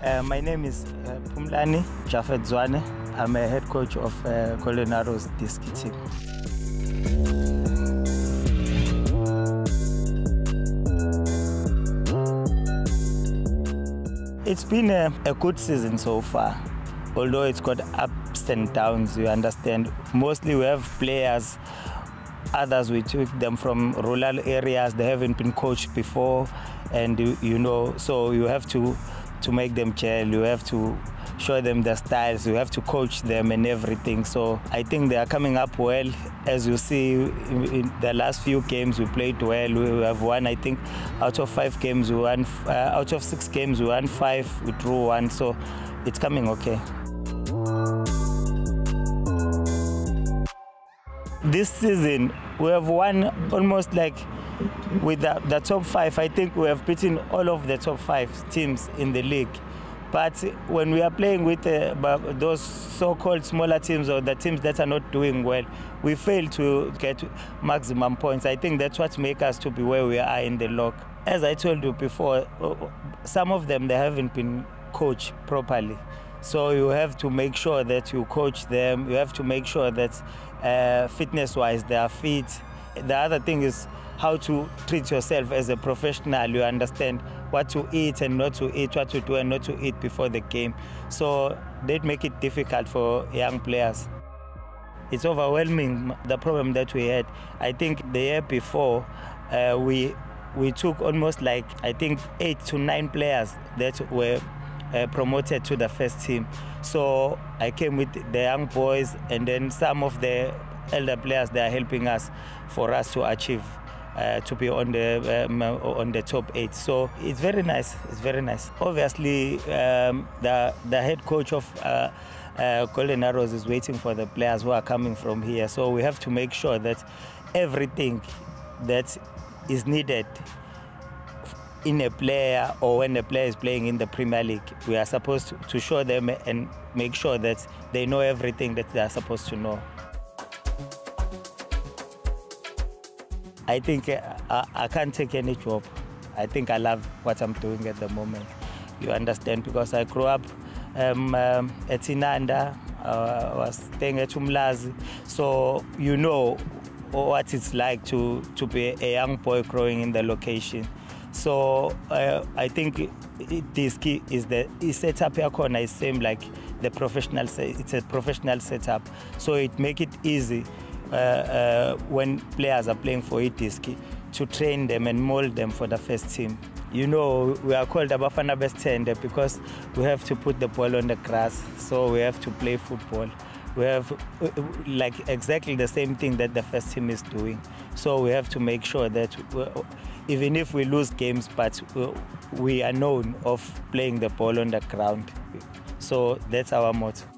Uh, my name is uh, Pumlani Japhet Zwane. I'm a head coach of uh, Golden disc team. It's been a, a good season so far, although it's got ups and downs, you understand. Mostly we have players, others we took them from rural areas, they haven't been coached before, and you know, so you have to to make them gel. You have to show them the styles. You have to coach them and everything. So I think they are coming up well. As you see, in, the last few games we played well. We have won, I think, out of five games we won. Uh, out of six games we won five. We drew one. So it's coming okay. This season we have won almost like with the, the, top five, I think we have beaten all of the top five teams in the league. But when we are playing with uh, those so-called smaller teams or the teams that are not doing well, we fail to get maximum points. I think that's what makes us to be where we are in the log. As I told you before, some of them they haven't been coached properly. So you have to make sure that you coach them. You have to make sure that uh, fitness-wise they are fit. The other thing is how to treat yourself as a professional. You understand what to eat and not to eat, what to do and not to eat before the game. So that make it difficult for young players. It's overwhelming the problem that we had. I think the year before uh, we we took almost like I think eight to nine players that were uh, promoted to the first team. So I came with the young boys and then some of the elder players they are helping us for us to achieve uh, to be on the um, on the top eight. So it's very nice. It's very nice. Obviously, um, the the head coach of uh, uh, Golden Arrows is waiting for the players who are coming from here. So we have to make sure that everything that is needed in a player or when a player is playing in the Premier League, we are supposed to show them and make sure that they know everything that they are supposed to know. I think uh, I, I, can't take any job. I think I love what I'm doing at the moment. You understand? Because I grew up um, um, at Inanda, uh, I was staying at Umlazi, so you know what it's like to, to be a young boy growing in the location. So uh, I think this key is the set up here corner is same like the professional. It's a professional setup, so it make it easy Uh, uh, when players are playing for Itiski to train them and mold them for the first team. You know, we are called Abafana Bes'thende because we have to put the ball on the grass, so we have to play football. We have uh, like exactly the same thing that the first team is doing. So we have to make sure that uh, even if we lose games, but we are known of playing the ball on the ground. So that's our motto.